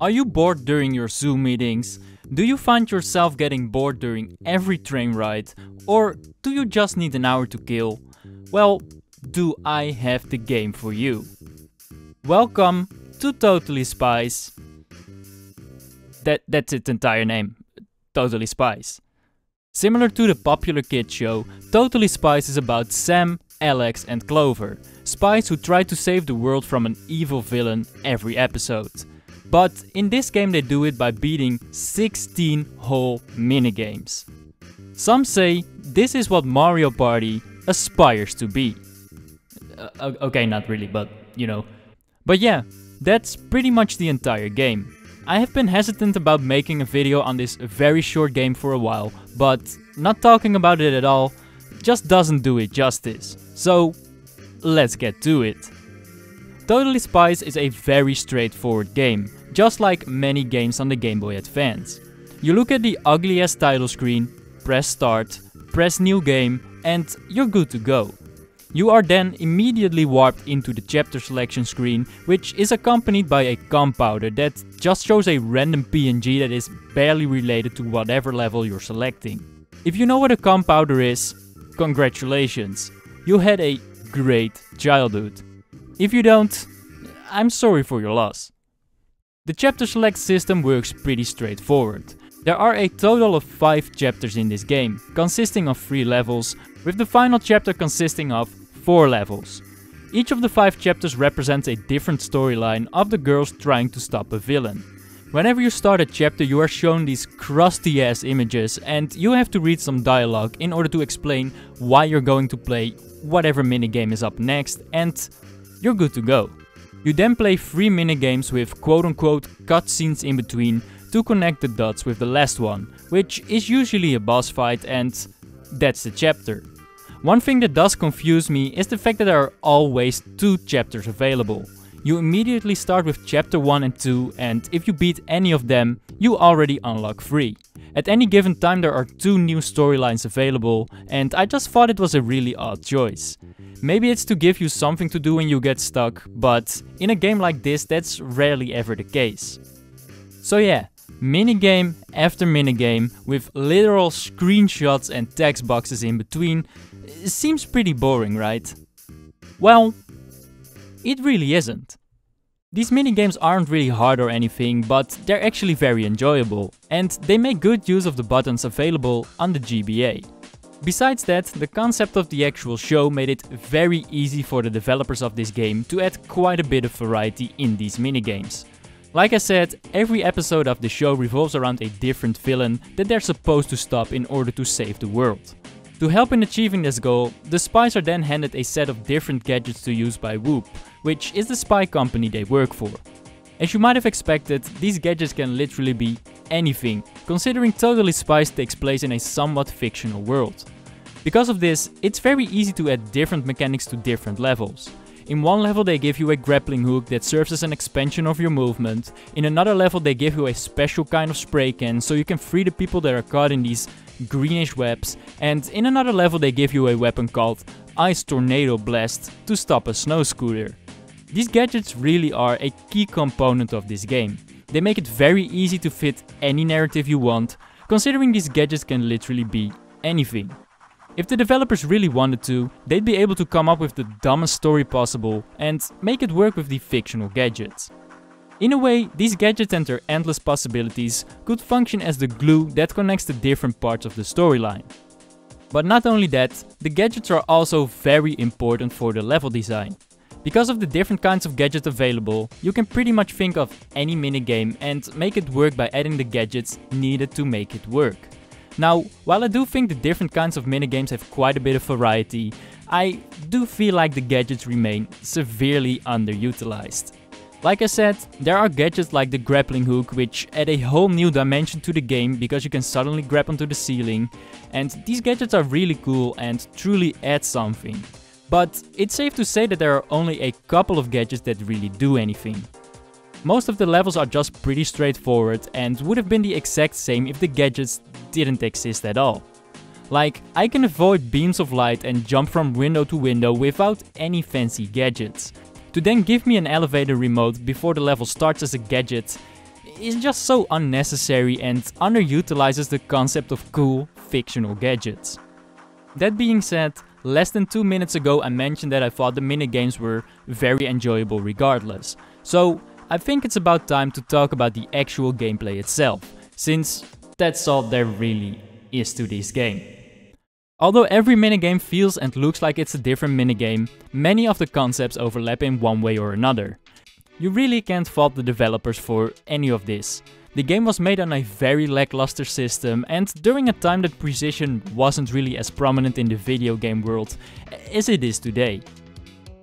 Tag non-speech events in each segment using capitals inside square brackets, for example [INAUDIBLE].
Are you bored during your Zoom meetings? Do you find yourself getting bored during every train ride? Or do you just need an hour to kill? Well, do I have the game for you? Welcome to Totally Spies. That, that's its entire name. Totally Spies. Similar to the popular kids show, Totally Spies is about Sam, Alex and Clover, spies who try to save the world from an evil villain every episode. But in this game they do it by beating 16 whole minigames. Some say this is what Mario Party aspires to be. Uh, okay, not really, but you know. But yeah, that's pretty much the entire game. I have been hesitant about making a video on this very short game for a while, but not talking about it at all just doesn't do it justice. So, let's get to it. Totally Spies is a very straightforward game, just like many games on the Game Boy Advance. You look at the ugliest title screen, press start, press new game, and you're good to go. You are then immediately warped into the chapter selection screen, which is accompanied by a Compowder that just shows a random PNG that is barely related to whatever level you're selecting. If you know what a Compowder is, congratulations, you had a great childhood. If you don't, I'm sorry for your loss. The chapter select system works pretty straightforward. There are a total of 5 chapters in this game, consisting of 3 levels, with the final chapter consisting of 4 levels. Each of the 5 chapters represents a different storyline of the girls trying to stop a villain. Whenever you start a chapter you are shown these crusty ass images and you have to read some dialogue in order to explain why you're going to play whatever minigame is up next and you're good to go. You then play 3 minigames with quote unquote cutscenes in between to connect the dots with the last one, which is usually a boss fight and that's the chapter. One thing that does confuse me is the fact that there are always two chapters available. You immediately start with chapter 1 and 2 and if you beat any of them, you already unlock 3. At any given time there are two new storylines available and I just thought it was a really odd choice. Maybe it's to give you something to do when you get stuck, but in a game like this that's rarely ever the case. So yeah, minigame after minigame with literal screenshots and text boxes in between seems pretty boring, right? Well, it really isn't. These minigames aren't really hard or anything, but they're actually very enjoyable, and they make good use of the buttons available on the GBA. Besides that, the concept of the actual show made it very easy for the developers of this game to add quite a bit of variety in these minigames. Like I said, every episode of the show revolves around a different villain that they're supposed to stop in order to save the world. To help in achieving this goal, the spies are then handed a set of different gadgets to use by WOOHP, which is the spy company they work for. As you might have expected, these gadgets can literally be anything, considering Totally Spies takes place in a somewhat fictional world. Because of this, it's very easy to add different mechanics to different levels. In one level they give you a grappling hook that serves as an expansion of your movement, in another level they give you a special kind of spray can so you can free the people that are caught in these greenish webs, and in another level they give you a weapon called Ice Tornado Blast to stop a snow scooter. These gadgets really are a key component of this game. They make it very easy to fit any narrative you want, considering these gadgets can literally be anything. If the developers really wanted to, they'd be able to come up with the dumbest story possible and make it work with the fictional gadgets. In a way, these gadgets and their endless possibilities could function as the glue that connects the different parts of the storyline. But not only that, the gadgets are also very important for the level design. Because of the different kinds of gadgets available, you can pretty much think of any minigame and make it work by adding the gadgets needed to make it work. Now, while I do think the different kinds of minigames have quite a bit of variety, I do feel like the gadgets remain severely underutilized. Like I said, there are gadgets like the grappling hook which add a whole new dimension to the game because you can suddenly grab onto the ceiling and these gadgets are really cool and truly add something. But it's safe to say that there are only a couple of gadgets that really do anything. Most of the levels are just pretty straightforward and would have been the exact same if the gadgets didn't exist at all. Like, I can avoid beams of light and jump from window to window without any fancy gadgets. To then give me an elevator remote before the level starts as a gadget is just so unnecessary and underutilizes the concept of cool, fictional gadgets. That being said, less than 2 minutes ago I mentioned that I thought the minigames were very enjoyable regardless. So I think it's about time to talk about the actual gameplay itself, since that's all there really is to this game. Although every minigame feels and looks like it's a different minigame, many of the concepts overlap in one way or another. You really can't fault the developers for any of this. The game was made on a very lackluster system and during a time that precision wasn't really as prominent in the video game world as it is today.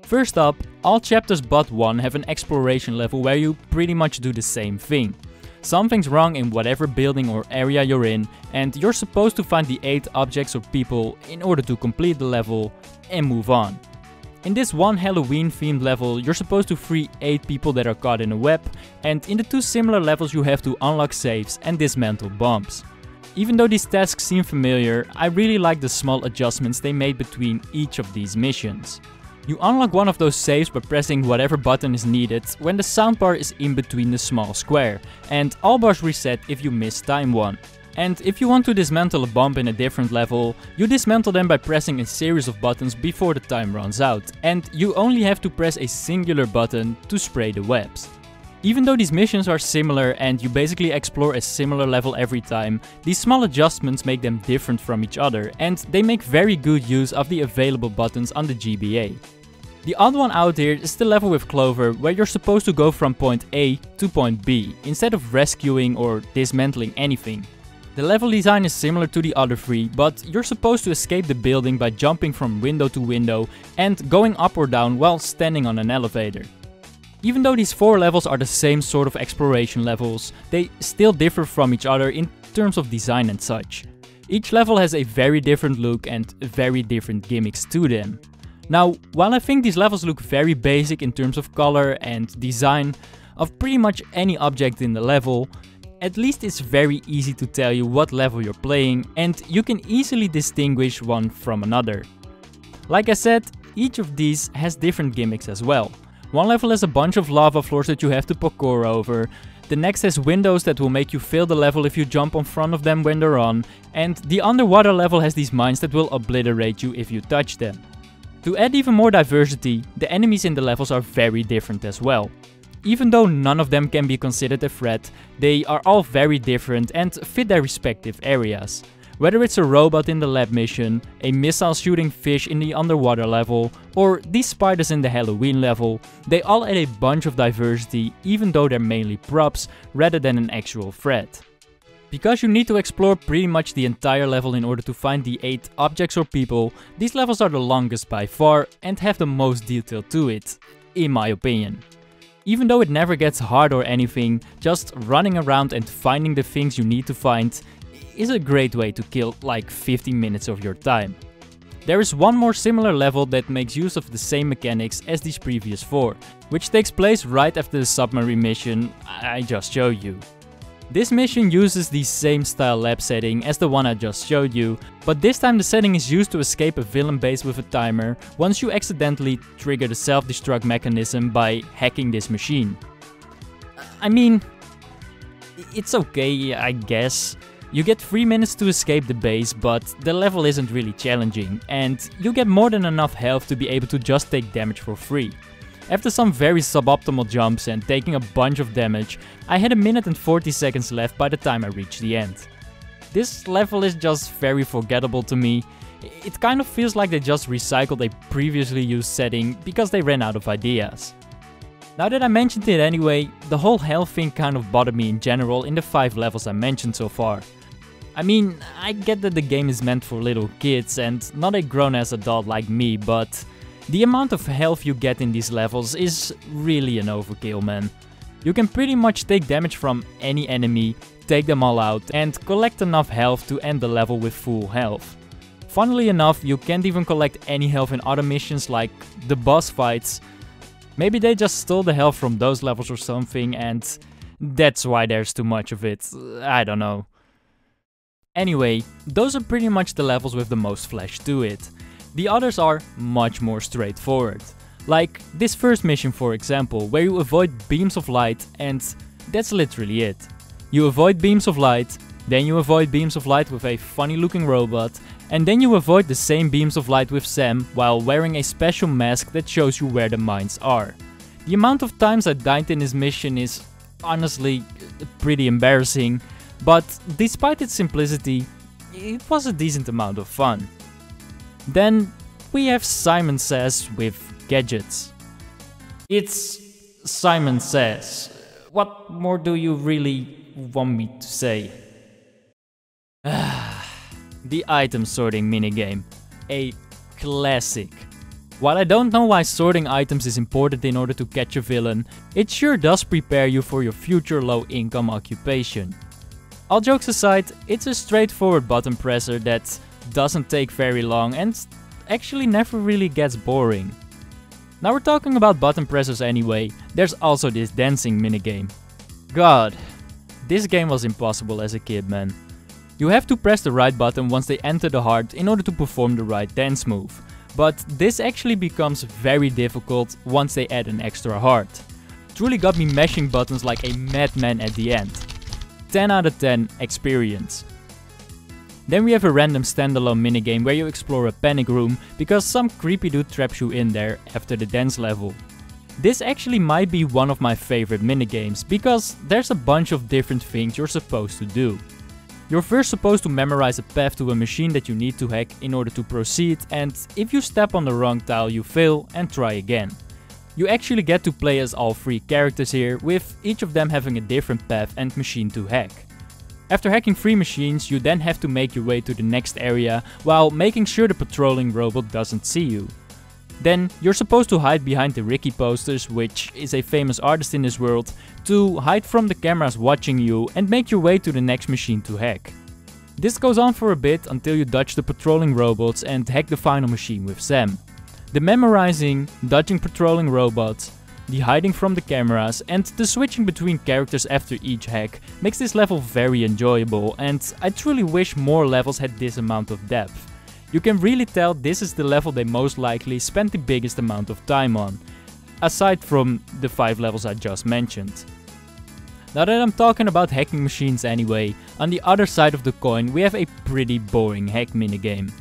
First up, all chapters but one have an exploration level where you pretty much do the same thing. Something's wrong in whatever building or area you're in and you're supposed to find the 8 objects or people in order to complete the level and move on. In this one Halloween themed level, you're supposed to free 8 people that are caught in a web, and in the two similar levels you have to unlock safes and dismantle bombs. Even though these tasks seem familiar, I really like the small adjustments they made between each of these missions. You unlock one of those saves by pressing whatever button is needed when the soundbar is in between the small square, and all bars reset if you miss time one. And if you want to dismantle a bomb in a different level, you dismantle them by pressing a series of buttons before the time runs out, and you only have to press a singular button to spray the webs. Even though these missions are similar and you basically explore a similar level every time, these small adjustments make them different from each other and they make very good use of the available buttons on the GBA. The odd one out here is the level with Clover where you're supposed to go from point A to point B instead of rescuing or dismantling anything. The level design is similar to the other three, but you're supposed to escape the building by jumping from window to window and going up or down while standing on an elevator. Even though these four levels are the same sort of exploration levels, they still differ from each other in terms of design and such. Each level has a very different look and very different gimmicks to them. Now, while I think these levels look very basic in terms of color and design of pretty much any object in the level, at least it's very easy to tell you what level you're playing and you can easily distinguish one from another. Like I said, each of these has different gimmicks as well. One level has a bunch of lava floors that you have to parkour over, the next has windows that will make you fail the level if you jump on front of them when they're on, and the underwater level has these mines that will obliterate you if you touch them. To add even more diversity, the enemies in the levels are very different as well. Even though none of them can be considered a threat, they are all very different and fit their respective areas. Whether it's a robot in the lab mission, a missile shooting fish in the underwater level, or these spiders in the Halloween level, they all add a bunch of diversity even though they're mainly props rather than an actual threat. Because you need to explore pretty much the entire level in order to find the 8 objects or people, these levels are the longest by far and have the most detail to it, in my opinion. Even though it never gets hard or anything, just running around and finding the things you need to find is a great way to kill like 15 minutes of your time. There is one more similar level that makes use of the same mechanics as these previous four, which takes place right after the submarine mission I just showed you. This mission uses the same style lab setting as the one I just showed you, but this time the setting is used to escape a villain base with a timer once you accidentally trigger the self-destruct mechanism by hacking this machine. I mean, it's okay, I guess. You get 3 minutes to escape the base, but the level isn't really challenging, and you get more than enough health to be able to just take damage for free. After some very suboptimal jumps and taking a bunch of damage, I had a minute and 40 seconds left by the time I reached the end. This level is just very forgettable to me. It kind of feels like they just recycled a previously used setting because they ran out of ideas. Now that I mentioned it anyway, the whole health thing kind of bothered me in general in the 5 levels I mentioned so far. I mean, I get that the game is meant for little kids and not a grown ass adult like me, but the amount of health you get in these levels is really an overkill man. You can pretty much take damage from any enemy, take them all out and collect enough health to end the level with full health. Funnily enough, you can't even collect any health in other missions like the boss fights. Maybe they just stole the health from those levels or something and that's why there's too much of it, I don't know. Anyway, those are pretty much the levels with the most flesh to it. The others are much more straightforward. Like this first mission for example, where you avoid beams of light and That's literally it. You avoid beams of light, then you avoid beams of light with a funny looking robot, and then you avoid the same beams of light with Sam while wearing a special mask that shows you where the mines are. The amount of times I died in this mission is honestly uh, pretty embarrassing, but despite its simplicity, it was a decent amount of fun. Then we have Simon Says with gadgets. It's Simon Says. What more do you really want me to say? [SIGHS] the item sorting minigame. A classic. While I don't know why sorting items is important in order to catch a villain, it sure does prepare you for your future low income occupation. All jokes aside, it's a straightforward button presser that doesn't take very long and actually never really gets boring. Now we're talking about button presses anyway, there's also this dancing minigame. God, this game was impossible as a kid man. You have to press the right button once they enter the heart in order to perform the right dance move. But this actually becomes very difficult once they add an extra heart. Truly got me mashing buttons like a madman at the end. 10 out of 10 experience. Then we have a random standalone minigame where you explore a panic room because some creepy dude traps you in there after the dance level. This actually might be one of my favorite minigames because there's a bunch of different things you're supposed to do. You're first supposed to memorize a path to a machine that you need to hack in order to proceed and if you step on the wrong tile you fail and try again. You actually get to play as all three characters here, with each of them having a different path and machine to hack. After hacking three machines, you then have to make your way to the next area while making sure the patrolling robot doesn't see you. Then you're supposed to hide behind the Ricky posters, which is a famous artist in this world, to hide from the cameras watching you and make your way to the next machine to hack. This goes on for a bit until you dodge the patrolling robots and hack the final machine with Sam. The memorizing, dodging patrolling robots, the hiding from the cameras and the switching between characters after each hack makes this level very enjoyable and I truly wish more levels had this amount of depth. You can really tell this is the level they most likely spent the biggest amount of time on, aside from the 5 levels I just mentioned. Now that I'm talking about hacking machines anyway, on the other side of the coin we have a pretty boring hack minigame.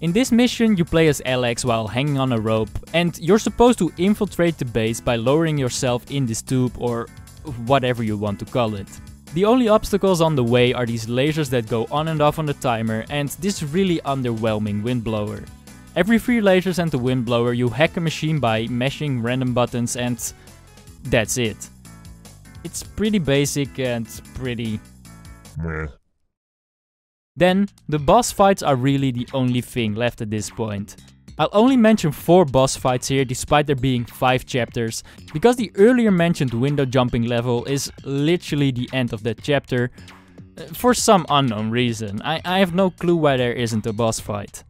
In this mission you play as Alex while hanging on a rope and you're supposed to infiltrate the base by lowering yourself in this tube or whatever you want to call it. The only obstacles on the way are these lasers that go on and off on the timer and this really underwhelming windblower. Every 3 lasers and the windblower you hack a machine by mashing random buttons and that's it. It's pretty basic and pretty... Meh. Then, the boss fights are really the only thing left at this point. I'll only mention 4 boss fights here despite there being 5 chapters, because the earlier mentioned window jumping level is literally the end of that chapter, uh, for some unknown reason. I, I have no clue why there isn't a boss fight.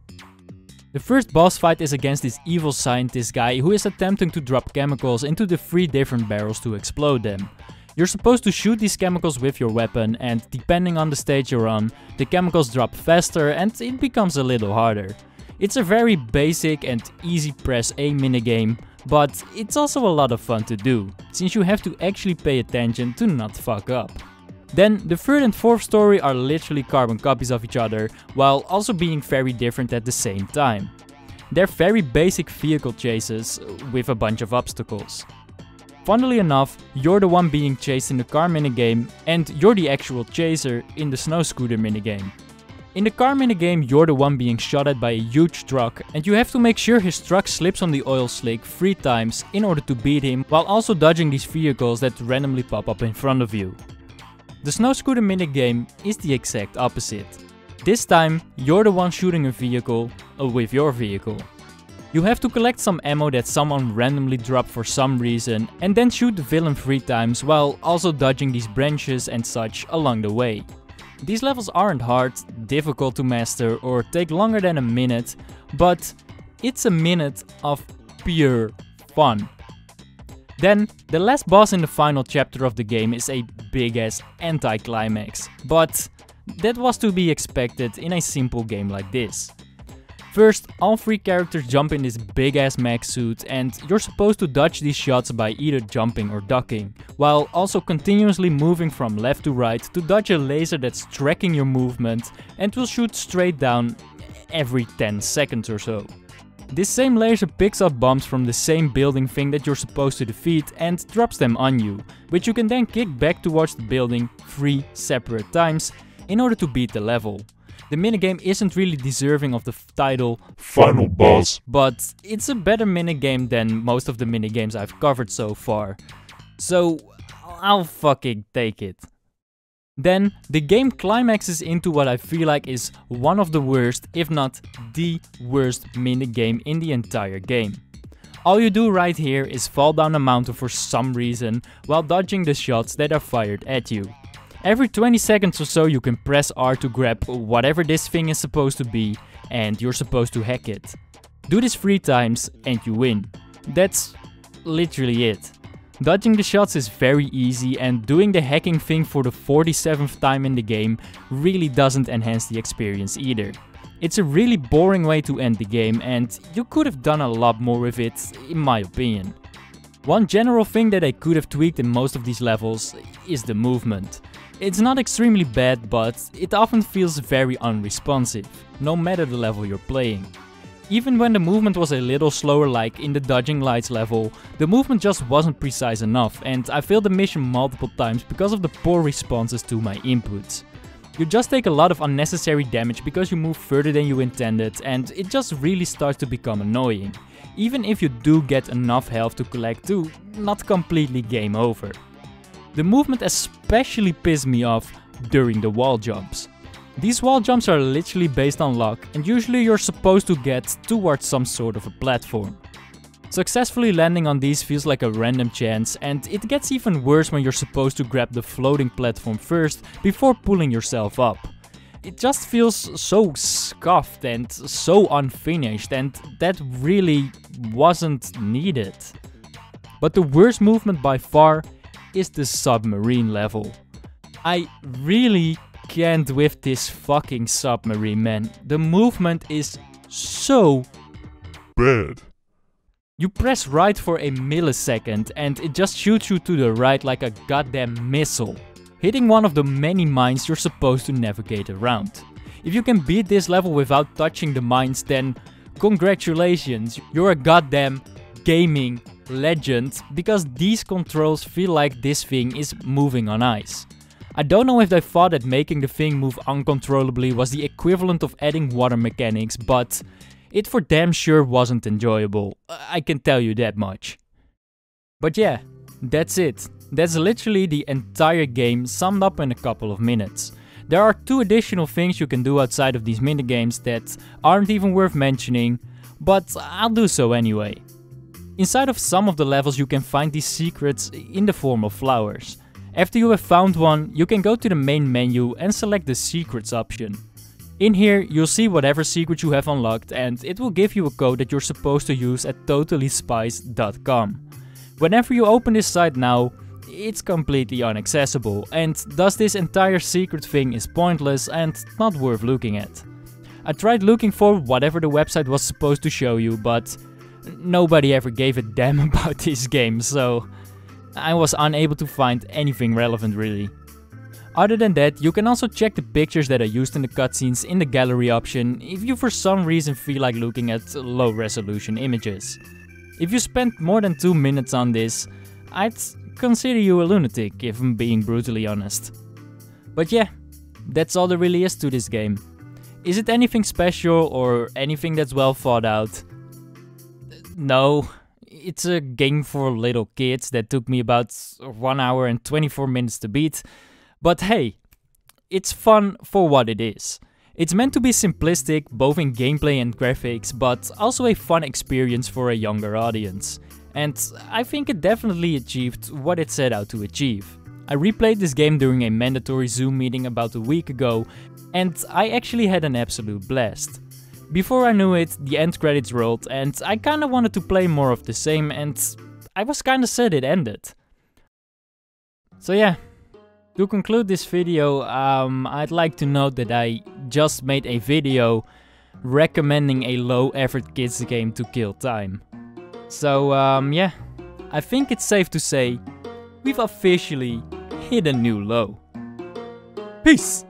The first boss fight is against this evil scientist guy who is attempting to drop chemicals into the 3 different barrels to explode them. You're supposed to shoot these chemicals with your weapon and depending on the stage you're on, the chemicals drop faster and it becomes a little harder. It's a very basic and easy press A minigame, but it's also a lot of fun to do, since you have to actually pay attention to not fuck up. Then the third and fourth story are literally carbon copies of each other, while also being very different at the same time. They're very basic vehicle chases with a bunch of obstacles. Funnily enough, you're the one being chased in the car minigame and you're the actual chaser in the snow scooter minigame. In the car minigame, you're the one being shot at by a huge truck and you have to make sure his truck slips on the oil slick 3 times in order to beat him while also dodging these vehicles that randomly pop up in front of you. The snow scooter minigame is the exact opposite. This time, you're the one shooting a vehicle with your vehicle. You have to collect some ammo that someone randomly dropped for some reason and then shoot the villain 3 times while also dodging these branches and such along the way. These levels aren't hard, difficult to master or take longer than a minute, but it's a minute of pure fun. Then, the last boss in the final chapter of the game is a big ass anti-climax, but that was to be expected in a simple game like this. First, all three characters jump in this big ass mech suit and you're supposed to dodge these shots by either jumping or ducking, while also continuously moving from left to right to dodge a laser that's tracking your movement and will shoot straight down every 10 seconds or so. This same laser picks up bombs from the same building thing that you're supposed to defeat and drops them on you, which you can then kick back towards the building three separate times in order to beat the level. The minigame isn't really deserving of the title Final Boss, but it's a better minigame than most of the minigames I've covered so far. So I'll fucking take it. Then the game climaxes into what I feel like is one of the worst, if not the worst minigame in the entire game. All you do right here is fall down a mountain for some reason while dodging the shots that are fired at you. Every 20 seconds or so you can press R to grab whatever this thing is supposed to be and you're supposed to hack it. Do this 3 times and you win. That's literally it. Dodging the shots is very easy and doing the hacking thing for the 47th time in the game really doesn't enhance the experience either. It's a really boring way to end the game and you could have done a lot more with it, in my opinion. One general thing that I could have tweaked in most of these levels is the movement. It's not extremely bad, but it often feels very unresponsive, no matter the level you're playing. Even when the movement was a little slower like in the dodging lights level, the movement just wasn't precise enough and I failed the mission multiple times because of the poor responses to my inputs. You just take a lot of unnecessary damage because you move further than you intended and it just really starts to become annoying. Even if you do get enough health to collect to not completely game over. The movement especially pissed me off during the wall jumps. These wall jumps are literally based on luck and usually you're supposed to get towards some sort of a platform. Successfully landing on these feels like a random chance and it gets even worse when you're supposed to grab the floating platform first before pulling yourself up. It just feels so scuffed and so unfinished and that really wasn't needed. But the worst movement by far is the submarine level. I really can't with this fucking submarine, man. The movement is so bad. You press right for a millisecond and it just shoots you to the right like a goddamn missile, hitting one of the many mines you're supposed to navigate around. If you can beat this level without touching the mines then congratulations, you're a goddamn gaming legend because these controls feel like this thing is moving on ice. I don't know if they thought that making the thing move uncontrollably was the equivalent of adding water mechanics, but it for damn sure wasn't enjoyable, I can tell you that much. But yeah, that's it. That's literally the entire game summed up in a couple of minutes. There are two additional things you can do outside of these minigames that aren't even worth mentioning, but I'll do so anyway. Inside of some of the levels you can find these secrets in the form of flowers. After you have found one, you can go to the main menu and select the secrets option. In here, you'll see whatever secret you have unlocked and it will give you a code that you're supposed to use at totallyspies.com. Whenever you open this site now, it's completely inaccessible and thus this entire secret thing is pointless and not worth looking at. I tried looking for whatever the website was supposed to show you, but nobody ever gave a damn [LAUGHS] about this game, so I was unable to find anything relevant really. Other than that, you can also check the pictures that are used in the cutscenes in the gallery option if you for some reason feel like looking at low resolution images. If you spent more than 2 minutes on this, I'd consider you a lunatic if I'm being brutally honest. But yeah, that's all there really is to this game. Is it anything special or anything that's well thought out? No, it's a game for little kids that took me about 1 hour and 24 minutes to beat. But hey, it's fun for what it is. It's meant to be simplistic, both in gameplay and graphics, but also a fun experience for a younger audience. And I think it definitely achieved what it set out to achieve. I replayed this game during a mandatory Zoom meeting about a week ago, and I actually had an absolute blast. Before I knew it, the end credits rolled and I kinda wanted to play more of the same and I was kinda sad it ended. So yeah, to conclude this video, um, I'd like to note that I just made a video recommending a low effort kids game to kill time. So, um, yeah, I think it's safe to say we've officially hit a new low. Peace!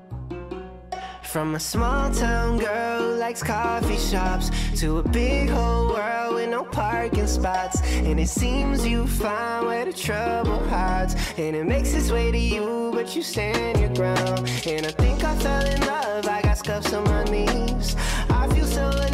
From a small town girl who likes coffee shops to a big whole world with no parking spots. And it seems you find where the trouble hides. And it makes its way to you, but you stand your ground. And I think I fell in love, I got scuffs on my knees. I feel so